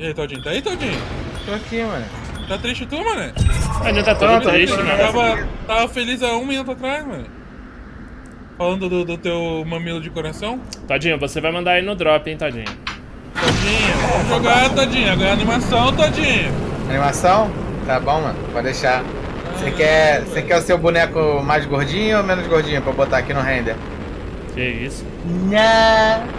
E aí, Todinho? Tá aí, Todinho? Tô aqui, mano. Tá triste tu, mano? Ainda tá todo Pronto, triste, pronto. mano. Tava, tava feliz há um minuto atrás, mano. Falando do, do teu mamilo de coração. Todinho, você vai mandar aí no drop, hein, Todinho. Todinho, vamos jogar, Todinho. Ganhar animação, Todinho. Animação? Tá bom, mano. Pode deixar. Você quer, você quer o seu boneco mais gordinho ou menos gordinho pra botar aqui no render? Que isso? Não.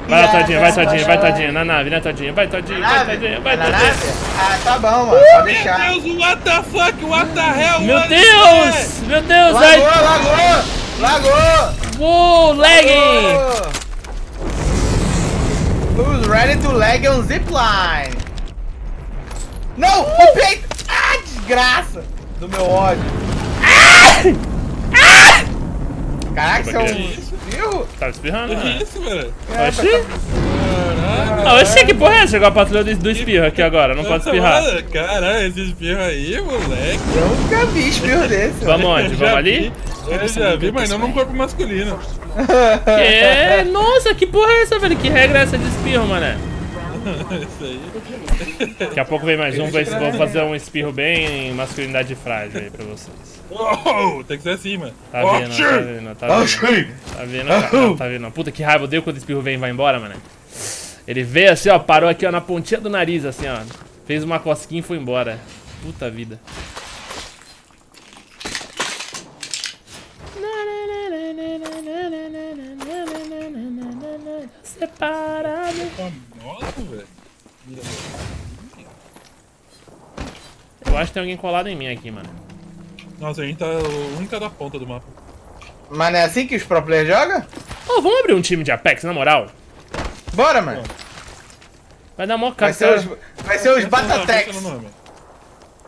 Vai lá, Todinho, vai, Todinho, vai, Todinho, na nave, né, Todinho? Vai, Todinho, vai, Todinho, vai, Na nave? Ah, tá bom, mano. Pode deixar. Meu Deus, what the fuck, what the hell? Meu Deus! Meu Deus, Lagou, ai! lagou! Lagou! Uou, lagging! Who's ready to lag on zipline? Não! O peito! Ah, desgraça! Do meu ódio. Caraca, você é um espirro? Tava espirrando, Que né? isso, velho? Oxi! Caraca. Ah, oxi, que porra é essa? Chegou a patrulha do, do espirro aqui agora, não pode espirrar. Caralho, esse espirro aí, moleque. Eu nunca vi espirro desse. Vamos onde? Vamos ali? Eu já vi, mas não num corpo masculino. Que? Nossa, que porra é essa, velho? Que regra é essa de espirro, mané? Isso aí. Daqui a pouco vem mais um, vai- vou fazer um espirro bem masculinidade frágil aí pra vocês. Uou, tem que ser assim, mano. Tá vendo, tá vendo, tá vendo. Tá vendo, cara? Não, tá vendo. não. Puta que raiva, eu dei quando o espirro vem e vai embora, mano. Ele veio assim, ó, parou aqui, ó, na pontinha do nariz, assim, ó. Fez uma cosquinha e foi embora. Puta vida. Nossa, velho. Eu acho que tem alguém colado em mim aqui, mano. Nossa, a gente tá o única da ponta do mapa. Mas não é assim que os pro players jogam? Ô, vamos abrir um time de Apex, na moral? Bora, mano. Vai dar mó Vai cara. ser os, vai ser os Batatex.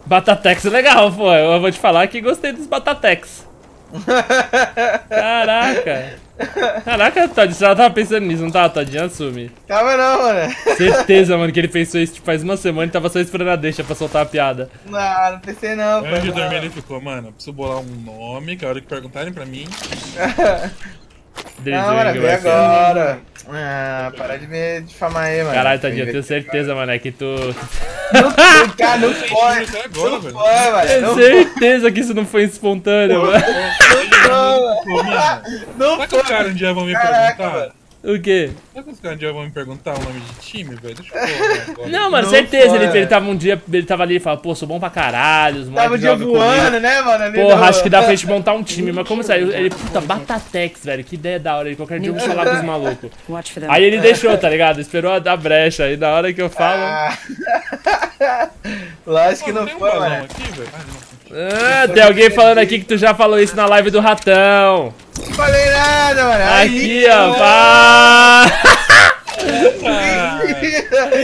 Batatex é legal, pô. Eu vou te falar que gostei dos Batatex. Caraca. Caraca, Todd, você já tava pensando nisso, não tava, Todd? Assume. Tava não, mano. Certeza, mano, que ele pensou isso tipo, faz uma semana e tava só esperando a deixa pra soltar a piada. Não, não pensei não, Antes de dormir, ele ficou, mano, eu preciso bolar um nome, que a hora que perguntarem pra mim. Desejo Não, mano, agora. Ah, para de me difamar aí, mano. Caralho, Tadinho, eu tenho certeza, mano, é que tu. Não, cara, não foi. agora, Não foi, mano. Tenho Não certeza que isso não foi espontâneo, mano. Mano, Não será que os foi. caras um dia vão me Caraca, perguntar? O quê? Será que os caras um dia vão me perguntar o nome de time, velho? Deixa eu ver agora. Não, mano, Não certeza. Ele, ele é. tava um dia, ele tava ali e falava, pô, sou bom pra caralho, os Tava dia jogam comigo. voando, né, mano? ali Porra, no- acho que dá pra gente montar um time, mas como saiu? Ele, puta, Batatex, velho, que ideia da hora. Ele qualquer dia eu vou falar com os malucos. Aí ele deixou, tá ligado? Esperou a, a brecha. Aí na hora que eu falo. Ah. Lógico que não um foi, mano. aqui, velho? Ah, não. Ah, tem alguém falando aqui que tu já falou isso na live do ratão. Não falei nada, mano. Aqui, ó, pá!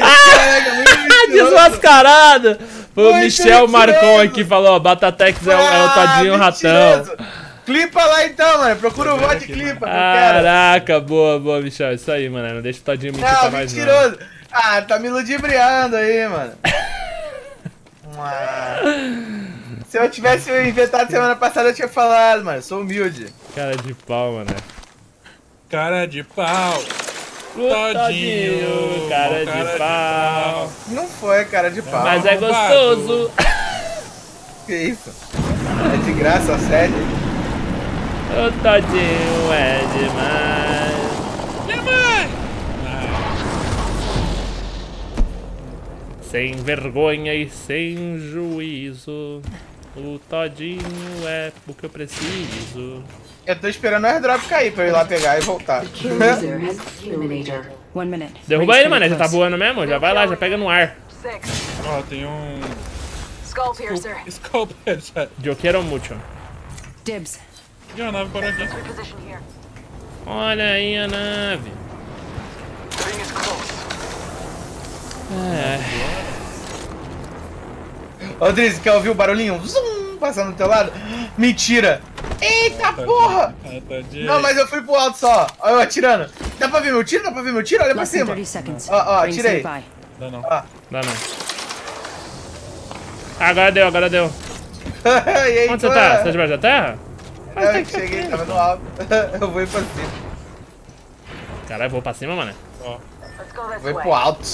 Ah, desmascarado! Foi o Michel Marcon aqui, falou, ó, Batatex é, o- é o Ah, Todinho Ratão. Clipa lá então, mano. Procura o VOD e clipa, que eu quero. Caraca, boa, boa, Michel. Isso aí, mano. Não deixa o Todinho mentir pra Não, nós, não. mentiroso. Ah, tá me ludibriando aí, mano. Ah. Se eu tivesse inventado semana passada, eu tinha falado, mano. Sou humilde. Cara de pau, mano. Cara de pau. Todinho, cara cara de de pau. Não foi, cara de pau. Mas é gostoso. Que isso? É de graça, sério? O Todinho é demais. Minha mãe! Sem vergonha e sem juízo. O Todinho é o que eu preciso. Eu tô esperando o airdrop cair pra eu ir lá pegar e voltar. Derruba ele, mano. Já tá voando mesmo? Já vai lá, já pega no ar. Ó, tem um. Skull piercer. Eu quero muito. Dibs. E a nave parou aqui. Olha aí a nave. É. Ô, Driz, quer ouvir o barulhinho? Zum, passando do teu lado? Mentira! Eita porra! Ah, Todinho. Não, mas eu fui pro alto só. Olha eu atirando. Dá pra ver meu tiro? Dá pra ver meu tiro? Olha pra cima. 30 seconds. Ó, ó, tirei. nearby. Não. Dá não. Agora deu, agora deu. e aí, Onde você tá? Você tá debaixo da terra? Eu cheguei, tava no alto. eu vou ir pra cima. Caralho, vou pra cima, mano. Ó. Vou ir pro alto.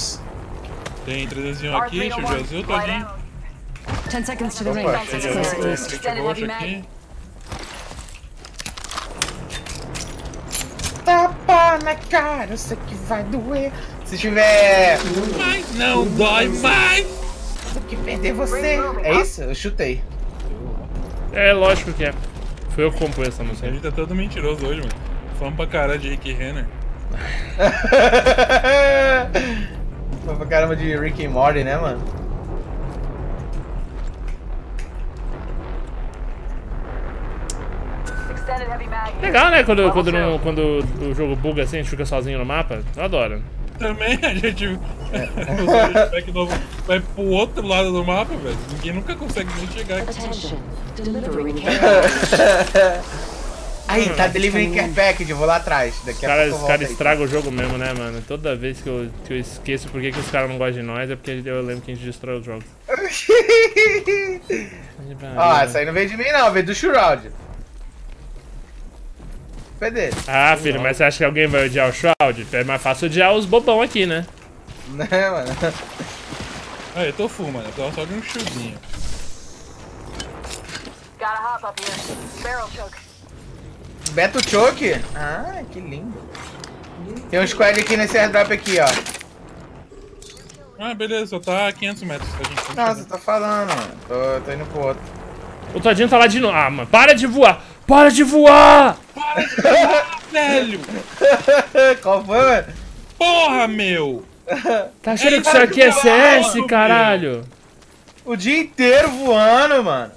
Tem 301 aqui, azul, Light todinho. Ammo. 10 seconds to the ring. Tapa na cara, eu sei que vai doer. Se tiver. Mas não dói mais! Se que perder você. É isso? Eu chutei. É, lógico que é. Foi eu que compus essa música. Ele tá todo mentiroso hoje, mano. Fã pra caralho de Rick Renner. Foi pra caramba de Rick e Morty, né, mano? Legal, né? Quando, quando, não- quando o jogo buga assim, a gente fica sozinho no mapa. Eu adoro. Também a gente. novo vai pro outro lado do mapa, velho. Ninguém nunca consegue nem chegar aqui. Care. Aí, tá delivering care package, eu vou lá atrás. Daqui Os a caras pouco os eu caras volto aí. estragam o jogo mesmo, né, mano? Toda vez que eu, que eu esqueço por que, que os caras não gostam de nós, é porque eu lembro que a gente destrói os jogos. Ó, essa aí não veio de mim não, veio do Shroud. Cadê? Ah, filho, mas você acha que alguém vai odiar o Shroud? É mais fácil odiar os bobão aqui, né? Né, mano? Ah, eu tô full, mano. Eu tô só de um chuzinho. Got a hop up here. Barrel choke. Beto Choke? Ah, que lindo. Tem um squad aqui nesse airdrop aqui, ó. Ah, beleza, só tá a 500 metros. A gente Nossa, tô falando, mano. Tô, tô indo pro outro. O Todinho tá lá de novo. Ah, mano, para de voar! Para de voar! Velho! Qual foi? Porra, meu! Tá achando que isso aqui é CS, mano, caralho? O dia inteiro voando, mano.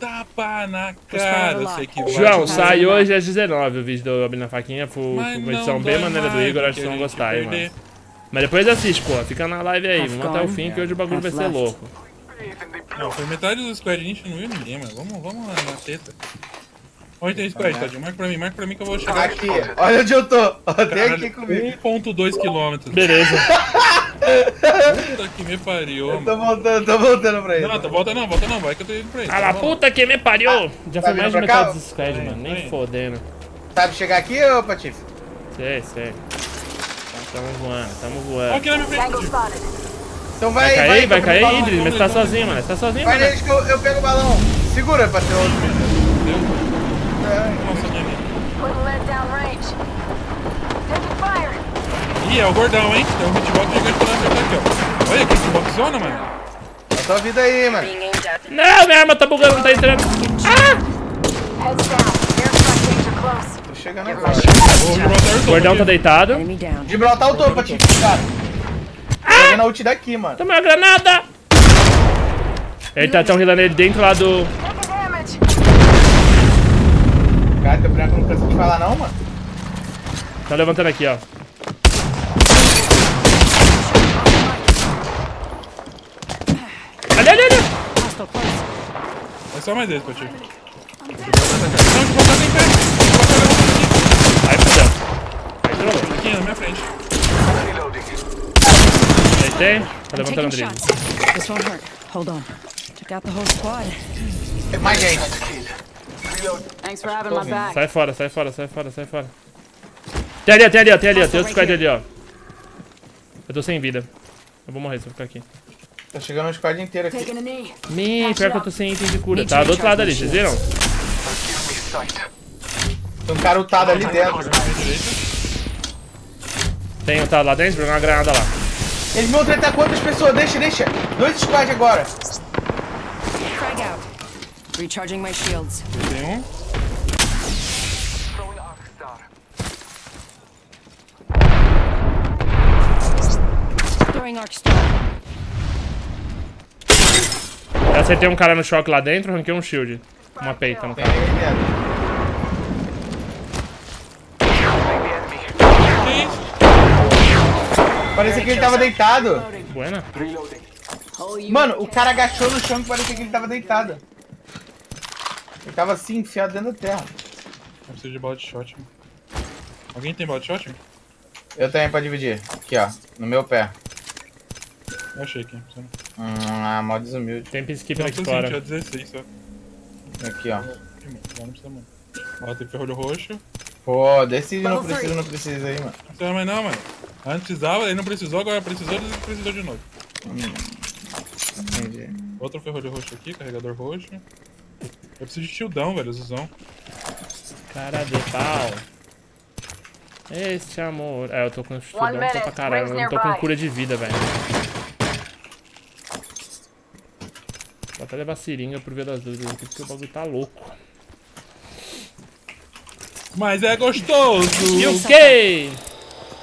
Tapa na cara, eu sei que vai. João, sai hoje às 19 o vídeo do Abrindo na Faquinha. Foi uma edição bem maneira do mais, Igor, acho que vocês vão gostar aí, perder. mano. Mas depois assiste, pô. Fica na live aí. Vamos até o fim que hoje o bagulho vai ser louco. Não, foi metade do squad, a gente não viu ninguém, mano. Vamos, vamos lá na teta. Onde tem squad, Tadinho? Marca pra mim, marca pra mim que eu vou chegar. Aqui, olha onde eu tô. Caralho, aqui comigo. 1.2 km. Beleza. Puta que me pariu, Eu tô voltando, tô voltando pra ele. Não, tá, volta não, volta não, vai que eu tô indo pra ele. Ah lá, Tá puta que me pariu! Já tá foi mais de metade dos squad, mano. Nem fodendo. Sabe chegar aqui, ô Patife? Sei, sei. Tamo voando, tamo voando. aqui na minha frente. Então Vai vai, cair, vai, vai cair, balão. Idris, mas tá sozinho, mano. Tá sozinho, Vai mano. neles que eu, eu pego o balão. Segura, parceiro. Nossa. Taking fire. Ih, é o gordão, hein? Tem um hitbox gigante pra acertar aqui, ó. Olha que hitbox zona, mano. Olha tua vida aí, mano. Não, minha arma tá bugando, não tá entrando. Ah! Chegando agora. Gibraltar O gordão tá deitado. Gibraltar o topo, Patife, cara. Pegando a ult daqui, mano. Toma uma granada! Ele tá tão rilando ele dentro lá do. Cara, teu branco não cansa de falar não, mano. Tá levantando aqui, ó. Ali, ali, ali! É só mais esse, Pati. Não, Gibraltar tem pé. Gibraltar levanta Aí fudeu. Aí trollou. Aqui. Na minha frente. Deitei. Tá levantando o drible. This won't hurt. Hold on. Took out the whole squad. Tem mais gente. Thanks for having my back. Sai fora, sai fora, sai fora, sai fora. Tem ali, tem ali, ó, tem ali, ó. Tem outro squad ali, ó. Eu tô sem vida. Eu vou morrer se eu ficar aqui. Tá chegando um squad inteiro aqui. Me, pior que eu tô sem item de cura. Tá do outro lado ali, vocês viram? Tem um cara ultado ali dentro. Tem um tá lá dentro, jogando uma granada lá. Eles vão tentar quantas pessoas? Deixa, deixa. Dois squad agora. Frag out. Recharging my shields. Tem um. Throwing arc star. Eu acertei um cara no choque lá dentro, arranquei um shield. Uma peita no Tem cara. Parecia que ele tava deitado. Buena. Mano, o cara agachou no chão e parecia que ele tava deitado. Ele tava assim, enfiado dentro da terra. Não precisa de bala de shot. mano. Alguém tem bala de shot? Eu tenho pra dividir. Aqui, ó. No meu pé. Eu achei aqui. Não Hum, ah, mal desumilde. Tem tô fora. sentindo, tinha 16 só. Aqui, ó. Ih, mano, Não precisa, mano. Ó, tem ferrolho roxo. Pô, decide, não precisa, não precisa aí, mano. Não precisa mais não, mano. Antes precisava, aí não precisou, agora precisou, depois precisou de novo. Entendi. Outro ferrolho roxo aqui, carregador roxo. Eu preciso de shieldão, velho, Zuzão. Cara de pau. Este amor. É, eu tô com estudão tô pra caralho. Eu não tô com cura de vida, velho. Vou até levar seringa pro ver das dúvidas aqui, porque o bagulho tá louco. Mas é gostoso! E o quê?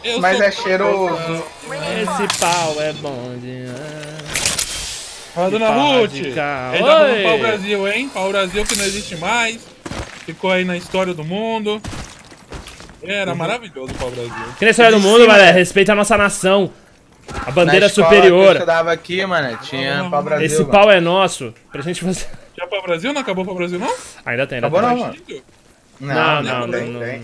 Eu Mas é cheiroso. Esse pau é bom de... Fala, dona Pau Ruth! tá falando Oi! pau Brasil, hein? Pau Brasil que não existe mais. Ficou aí na história do mundo. Era maravilhoso o pau Brasil. Que na história do mundo, mané, respeita a nossa nação. A bandeira Na Que eu superior. estudava aqui, mano, tinha pau Brasil. Esse mano. pau é nosso. Pra gente fazer... Já pau Brasil? Não acabou pau Brasil, não? Ainda tem, ainda Acabou tem. não, mano. Não, não, não. tem, não, tem.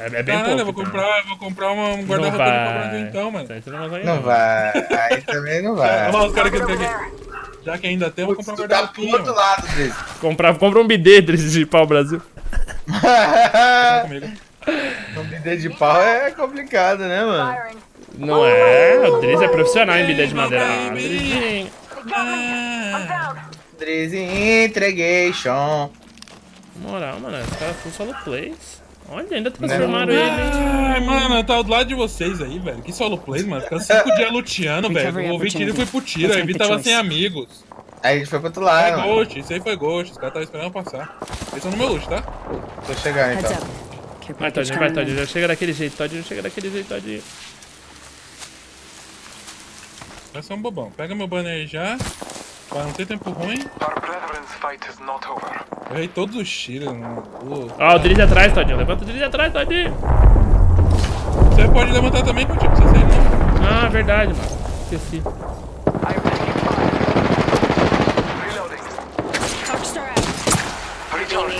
É, é bem Caralho, eu pouco. vou então. comprar, eu vou comprar uma, um Não guarda-roupa vai. Brasil então, mano. Tá entrando mais aí, Não vai. Aí também não vai. Olha lá os caras que estão there. aqui. Já que ainda tem, eu vou comprar um Tu tá pro outro mano. lado desse. Comprar, compra um bidê desse de pau Brasil. Tá comigo. um bidê de pau é complicado, né, mano? Não é? O Driz é profissional em bidê de madeira. Ah. Drizinho. Ah. Drizzy Integration. Moral, mano, os caras full solo plays. Olha, ainda transformaram ele. Ai, mano, tá do lado de vocês aí, velho. Que solo plays, mano. Fica cinco dias luteando, velho. O ele foi pro tiro, aí vi tava sem amigos. Aí a gente foi pro outro É lado, mano. ghost, isso aí foi ghost. Os caras estavam esperando eu passar. Eles são no meu loot, tá? Tô chegando Heads então. Vai, Todinho, vai, in. Já chega daquele jeito, Todinho. Chega daquele jeito, Todinho. Vai ser um bobão. Pega meu banner aí já. Pra não ter tempo ruim. Our brethren's fight is not over. Eu errei todos os tiros, mano. Ó, o Driz atrás, Todinho. Levanta o Driz atrás, Todinho. Você pode levantar também, eu tipo, você não. Ah, verdade, mano. Esqueci.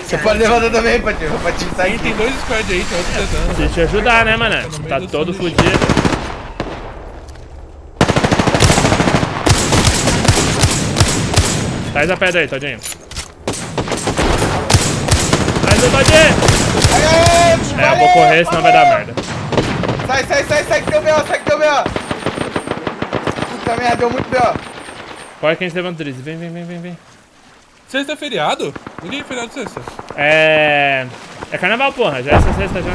Você pode levantar também, Patinho. O Patinho tá Tem, aqui. tem dois squads aí, tem outro tentando. Preciso te ajudar, né, mano? Tá do todo fudido. Traz a pedra aí, Todinho. Traz o Todinho! É, eu vou correr, senão vai dar merda. Sai, sai, sai, sai que deu B.O., sai que deu B.O. Puta merda, deu muito B.O. Corre que a gente levanta o. Vem, vem, vem, vem, vem. Sexta é feriado? O que é feriado sexta? É. É carnaval, porra. Já é essa sexta já.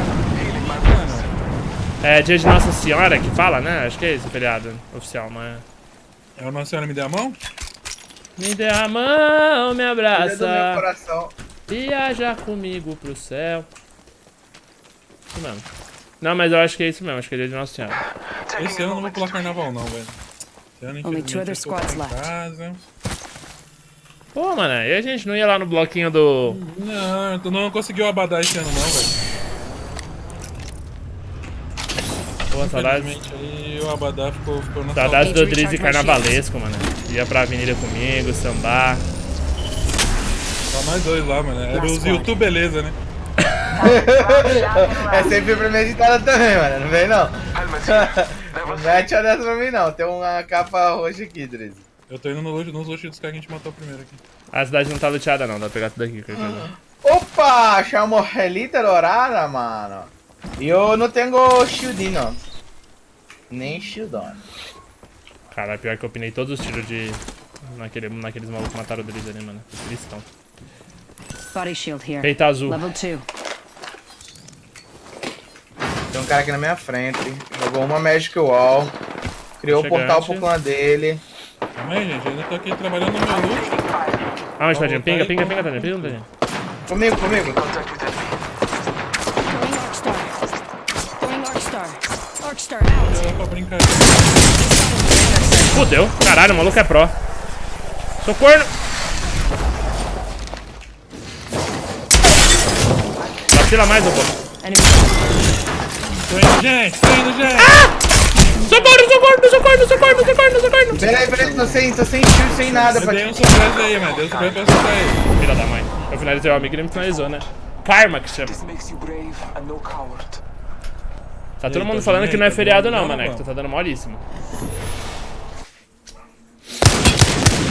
É dia de Nossa Senhora que fala, né? Acho que é esse o feriado oficial, mas. É o Nossa Senhora me dê a mão? Me dê a mão, me abraça. coração. Viaja comigo pro céu. Isso mesmo. Não, mas eu acho que é isso mesmo. Acho que é dia de Nossa Senhora. Taking Esse ano eu não vou pular carnaval não, velho. Esse ano, Only two infelizmente, other eu tô squads em left. casa. Pô, mano, e a gente não ia lá no bloquinho do. Não, tu não conseguiu abadar esse ano não, velho. Pô, saudades. Infelizmente aí o Abadá ficou, ficou na Saudades do Drizzy carnavalesco, mano. Ia pra avenida comigo, sambar. Só nós dois lá, mano. Era Last os. YouTube beleza, né? É sempre premeditada também, mano. Não vem não. Não mete a dessa pra mim não. Tem uma capa roxa aqui, Drizzy. Eu tô indo no loot, nos loot dos caras que a gente matou primeiro aqui. A cidade não tá luteada, não. Dá pra pegar tudo aqui. coisa. Opa, chamou relita dorada, mano. E eu não tenho shieldinho. Nem shieldon. Caralho, pior que eu pinei todos os tiros de. Naquele, naqueles malucos que mataram o Drizzy ali, mano. Tristão. Body shield here. Peito azul. Level 2. Tem um cara aqui na minha frente. Jogou uma Magic Wall. Criou o portal pro clã dele. Calma aí, gente. Eu ainda tô aqui trabalhando no meu loot. Ah, mas Tadinho, pinga, pinga, pinga, Tadinho. Pinga, Tadinho. Comigo, comigo. Arcstar out. Fudeu. Caralho, o maluco é pró. Sou corno. Vacila mais, ô pô. Enemy. Tô indo, gente. Tô indo, gente. Sou corno, sou corno, sou corno, sou corno, sou corno, sou corno. Peraí, peraí, tô sem, tô sem shield, sem nada Eu dei um surpresa aí, mano. Dei um surpresa pra acertar ele. Filha da mãe. Eu finalizei o amigo e ele me finalizou, né? Karma que chama. Tá todo mundo falando que não é feriado bom, não, mané. Tu tá dando molíssimo.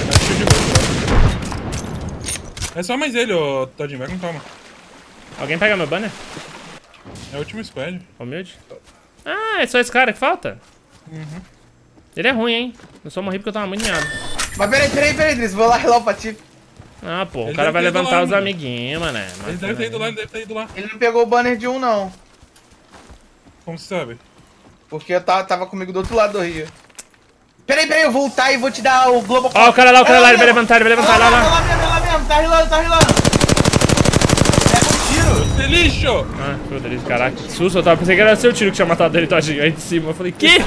Tá cheio de gosto, É só mais ele, ô Todinho, vai com calma. Alguém pega meu banner? É o último squad. Humilde? Ah, é só esse cara que falta? Ele é ruim, hein? Eu só morri porque eu tava muito miado. Mas peraí, peraí, peraí, Driz. Vou lá relar o Patife. Ah, pô, o Ele cara vai levantar lá, os mano. amiguinhos, mané. Ele deve ter ido lá, ele deve ter ido lá. Ele não pegou o banner de um, não. Como você sabe? Porque eu tava, tava comigo do outro lado do rio. Peraí, peraí, eu vou voltar e vou te dar o Globo Ó, o cara lá, o cara É lá, ele vai levantar, ele vai levantar, lá, lá, lá. lá lá mesmo. Tá rilando, tá rilando. Pega um tiro. Você lixo! Ah, Deus, caraca, que susto, eu tava pensei que era seu tiro que tinha matado ele todinho aí de cima. Eu falei, que?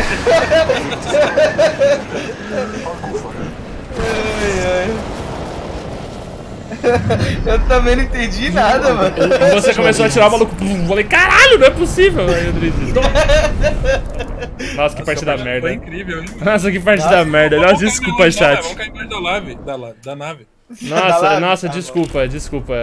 Eu também não entendi nada, mano. Você começou a atirar o maluco. pum, eu falei, caralho, não é possível. Aí o Driz, toma. Nossa, que partida Foi merda. incrível, hein? Nossa, que partida merda. Vamos Nossa, desculpa, da- chat. Vamos cair embaixo da, da, la- da nave. Nossa, lave? nossa, Tá desculpa, desculpa,